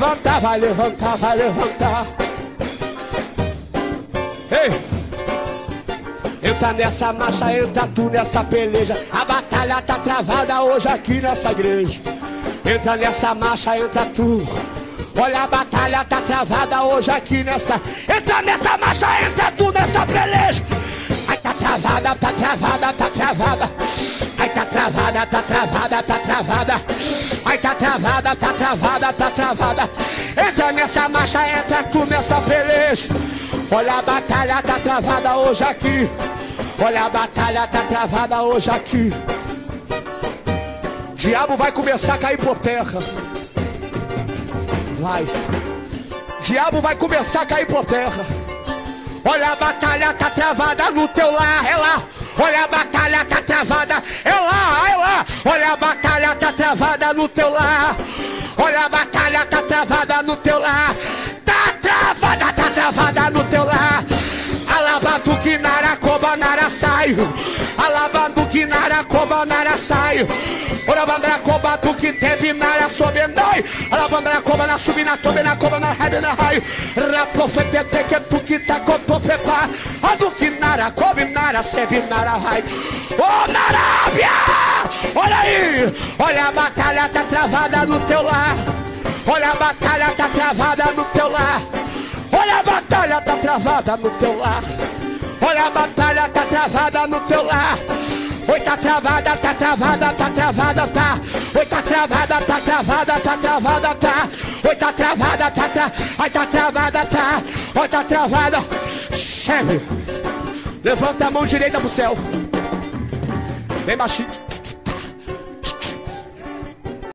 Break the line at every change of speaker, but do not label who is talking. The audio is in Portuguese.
levantar, vai levantar, vai levantar. Ei! Entra nessa marcha, entra tu nessa peleja. A batalha tá travada hoje aqui nessa igreja. Entra nessa marcha, entra tu. Olha a batalha tá travada hoje aqui nessa. Entra nessa marcha, entra tu nessa peleja. Ai tá travada, tá travada, tá travada. Travada, tá travada. Ai tá travada, tá travada, tá travada. Entra nessa marcha, entra tu nessa peleja. Olha a batalha tá travada hoje aqui. Olha a batalha tá travada hoje aqui. Diabo vai começar a cair por terra. Vai. Diabo vai começar a cair por terra. Olha a batalha tá travada no teu lar, é lá. Olha a batalha tá travada. Olha a batalha tá travada no teu lar. Olha a batalha tá travada no teu lar. Tá travada, tá travada no teu lar. Alabatu que nara coba nara saio. Alabatu que nara coba nara saio. Orabandra coba tu que teve nara sobe noi. Alabandra coba na subi na tobe na coba na rebe na raio. Rapofete que tu que tá coto pepa. Adu que nara cobe nara sebe nara raio. Ô Narábia! Olha a batalha tá travada no teu lar. Olha a batalha tá travada no teu lar. Olha a batalha tá travada no teu lar. Olha a batalha tá travada no teu lar. Oi, tá travada, tá travada, tá travada, tá. Oi, tá travada, tá travada, tá travada, tá. Oi, tá travada, tá tra... Ai, tá travada, tá. Oi, tá travada. Chefe, levanta a mão direita pro céu. Bem baixinho.